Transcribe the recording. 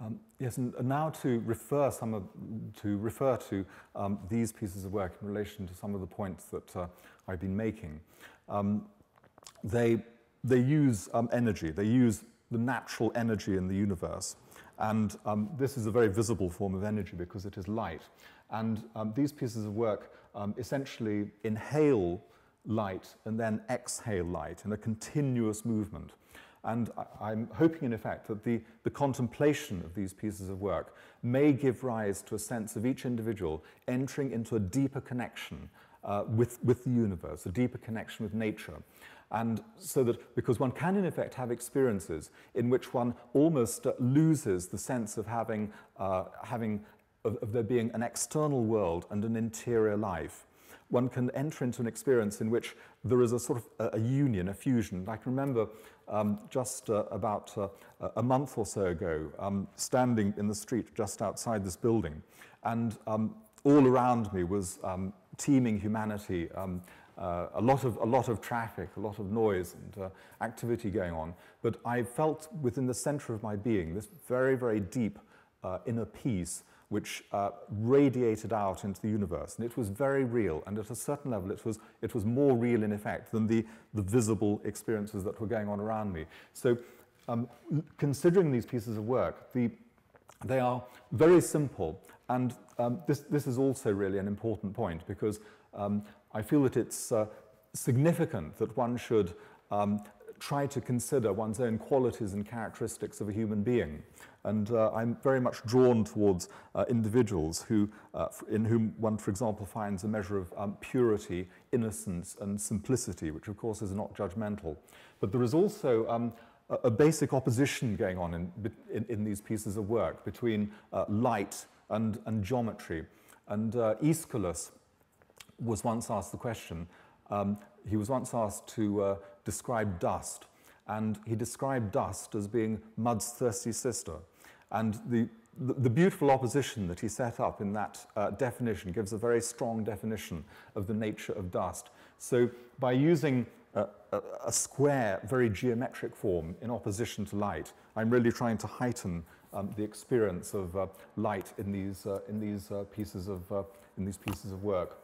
Um, yes, and now to refer some of, to refer to um, these pieces of work in relation to some of the points that uh, I've been making. Um, they, they use um, energy, they use the natural energy in the universe. And um, this is a very visible form of energy because it is light. And um, these pieces of work essentially inhale light and then exhale light in a continuous movement. And I'm hoping, in effect, that the, the contemplation of these pieces of work may give rise to a sense of each individual entering into a deeper connection uh, with, with the universe, a deeper connection with nature. And so that, because one can in effect have experiences in which one almost uh, loses the sense of having, uh, having of, of there being an external world and an interior life one can enter into an experience in which there is a sort of a, a union, a fusion. I can remember um, just uh, about uh, a month or so ago, um, standing in the street just outside this building, and um, all around me was um, teeming humanity, um, uh, a, lot of, a lot of traffic, a lot of noise and uh, activity going on. But I felt within the center of my being this very, very deep uh, inner peace which uh, radiated out into the universe. And it was very real. And at a certain level, it was, it was more real in effect than the, the visible experiences that were going on around me. So um, considering these pieces of work, the, they are very simple. And um, this, this is also really an important point because um, I feel that it's uh, significant that one should um, try to consider one's own qualities and characteristics of a human being. And uh, I'm very much drawn towards uh, individuals who, uh, in whom one, for example, finds a measure of um, purity, innocence, and simplicity, which of course is not judgmental. But there is also um, a, basic opposition going on in, in, in, these pieces of work between uh, light and, and geometry. And uh, Aeschylus was once asked the question, um, he was once asked to uh, describe dust, and he described dust as being mud's thirsty sister. And the, the, the beautiful opposition that he set up in that uh, definition gives a very strong definition of the nature of dust. So by using a, a, a square, very geometric form in opposition to light, I'm really trying to heighten um, the experience of uh, light in these, uh, in these, uh, pieces of, uh, in these pieces of work.